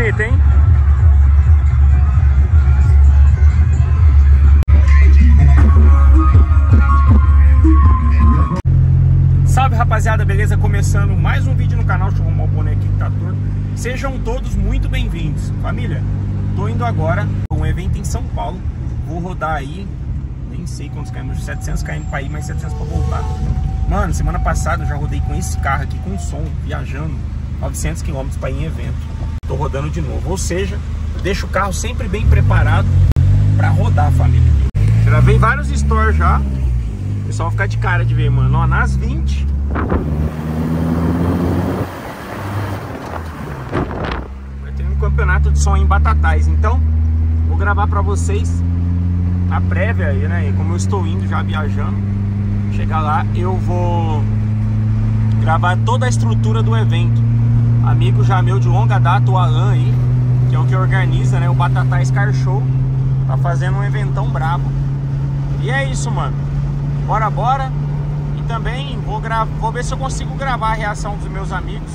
bonita, hein? Salve rapaziada, beleza? Começando mais um vídeo no canal, deixa eu arrumar o boné aqui que tá torto. Sejam todos muito bem-vindos. Família, tô indo agora pra um evento em São Paulo. Vou rodar aí, nem sei quantos km, 700 km pra ir, mais 700 pra voltar. Mano, semana passada eu já rodei com esse carro aqui, com som, viajando 900 km pra ir em evento. Tô rodando de novo, ou seja, deixo o carro sempre bem preparado pra rodar, família Gravei vários stories já o pessoal ficar de cara de ver, mano. Ó, nas 20. Vai ter um campeonato de som em Batatais. Então, vou gravar pra vocês a prévia aí, né? Como eu estou indo já viajando, chegar lá, eu vou gravar toda a estrutura do evento. Amigo já meu de longa data, o Alan aí, que é o que organiza, né? O Batatais Car Show. Tá fazendo um eventão brabo. E é isso, mano. Bora, bora. E também vou, vou ver se eu consigo gravar a reação dos meus amigos.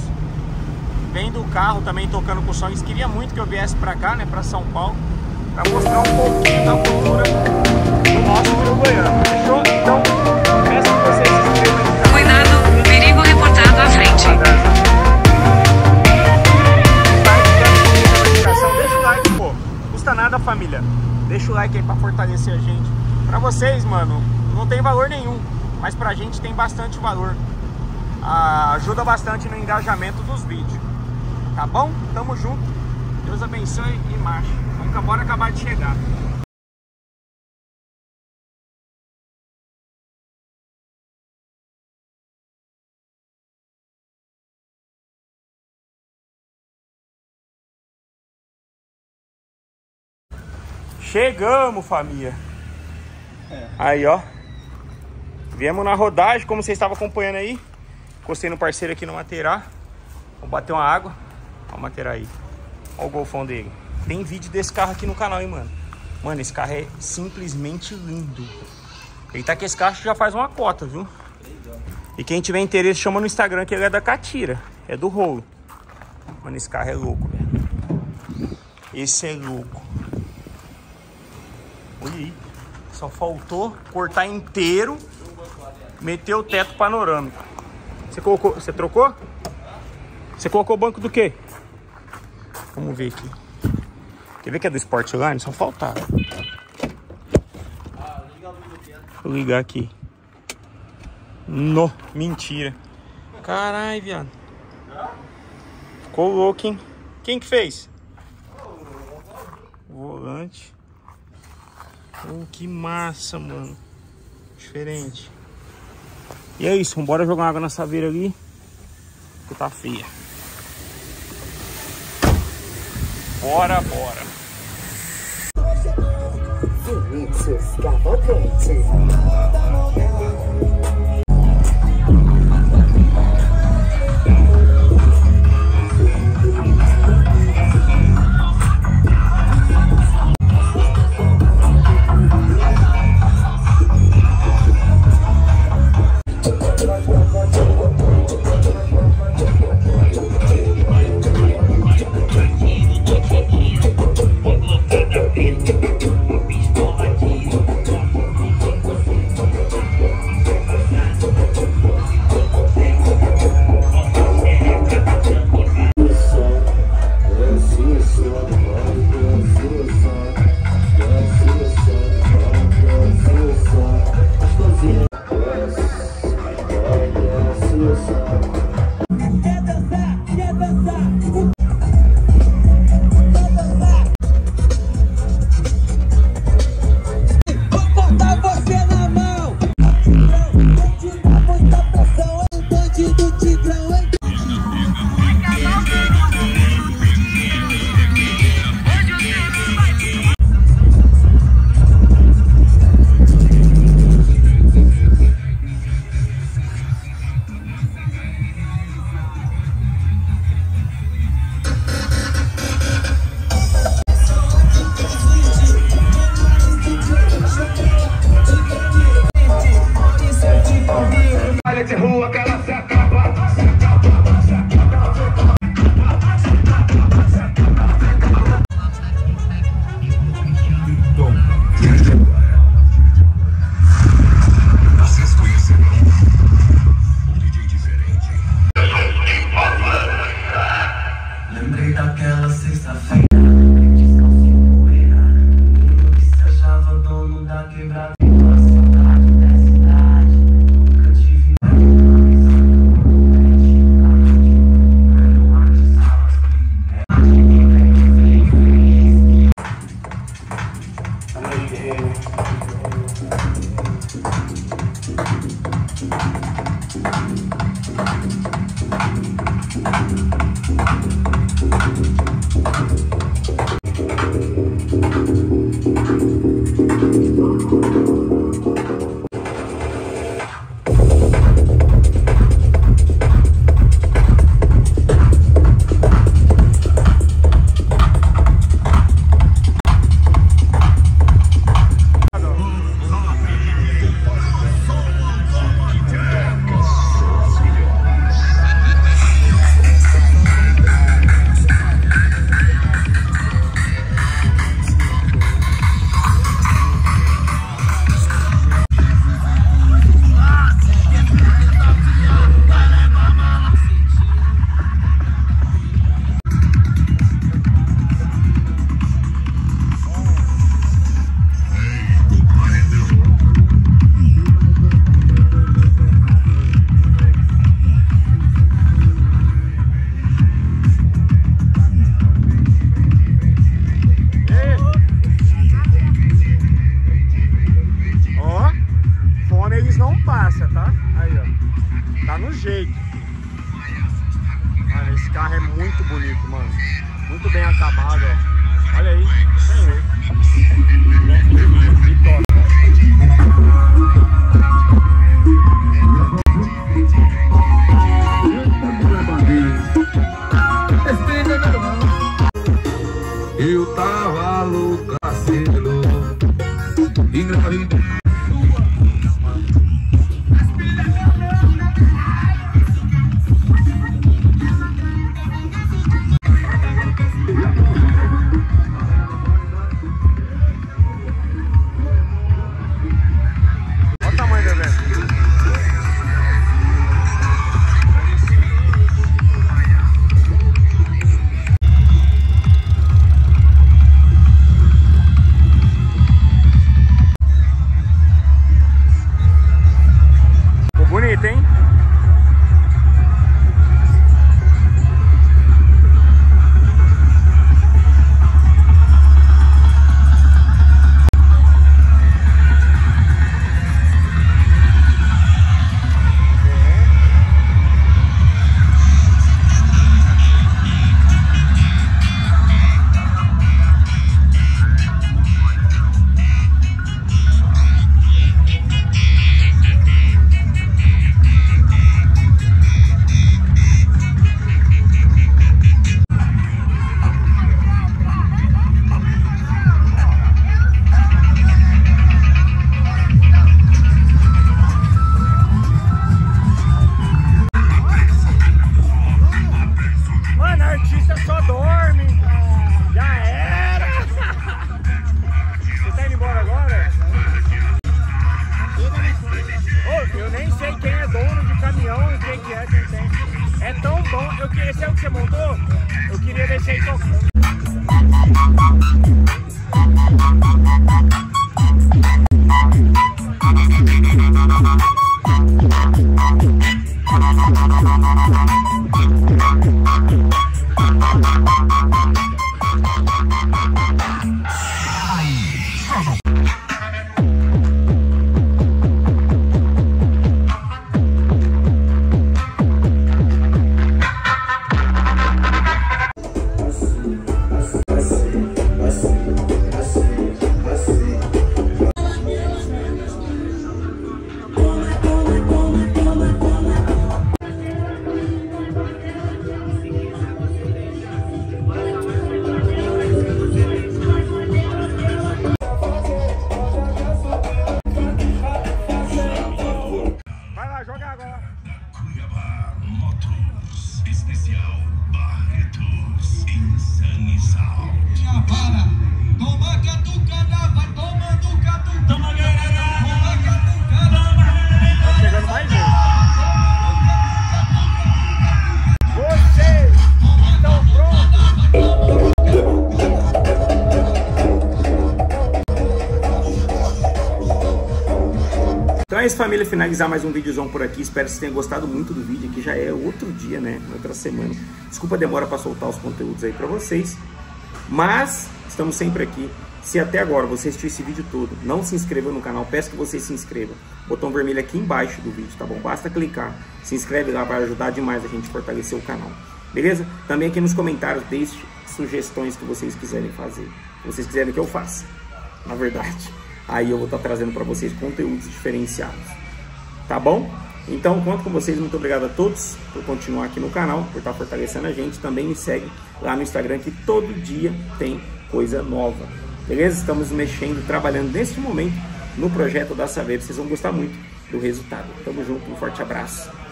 Vem do carro também tocando com som. Eles queriam muito que eu viesse pra cá, né? Pra São Paulo. Pra mostrar um pouquinho da cultura do nosso Rio Goiano. Fechou? Então, fortalecer a gente. Pra vocês, mano, não tem valor nenhum, mas pra gente tem bastante valor. Ah, ajuda bastante no engajamento dos vídeos. Tá bom? Tamo junto. Deus abençoe e marcha. Vamos embora acabar de chegar. Chegamos, família. É. Aí, ó. Viemos na rodagem, como vocês estavam acompanhando aí. Encostei no parceiro aqui no Materá. Vou bater uma água. Olha o Materá aí. Olha o golfão dele. Tem vídeo desse carro aqui no canal, hein, mano. Mano, esse carro é simplesmente lindo. Ele tá com esse carro já faz uma cota, viu? E quem tiver interesse, chama no Instagram que ele é da Catira. É do rolo. Mano, esse carro é louco, velho. Esse é louco. Olha aí. Só faltou cortar inteiro Meteu o teto panorâmico. Você colocou, você trocou? Você colocou o banco do quê? Vamos ver aqui. Quer ver que é do Sportline? Só faltar. Vou ligar aqui. No, mentira. Caralho, viado. Ficou louco, hein? Quem que fez? Volante. Oh, que massa, mano. Diferente. E é isso, bora jogar água na saveira ali, que tá feia. Bora, bora. Vinícius Cavalcante. Jeito. Mano, esse carro é muito bonito, mano. Muito bem acabado, ó. Olha aí. Que Thank you. É família. Finalizar mais um videozão por aqui. Espero que vocês tenham gostado muito do vídeo. Aqui já é outro dia, né? Outra semana. Desculpa a demora para soltar os conteúdos aí para vocês. Mas estamos sempre aqui. Se até agora você assistiu esse vídeo todo, não se inscreveu no canal, peço que você se inscreva. Botão vermelho aqui embaixo do vídeo, tá bom? Basta clicar. Se inscreve lá, vai ajudar demais a gente fortalecer o canal. Beleza? Também aqui nos comentários deixe sugestões que vocês quiserem fazer. Que vocês quiserem que eu faça. Na verdade. Aí eu vou estar trazendo para vocês conteúdos diferenciados. Tá bom? Então, conto com vocês. Muito obrigado a todos por continuar aqui no canal, por estar fortalecendo a gente. Também me segue lá no Instagram que todo dia tem coisa nova. Beleza? Estamos mexendo, trabalhando neste momento no projeto da Saber. Vocês vão gostar muito do resultado. Tamo junto, um forte abraço.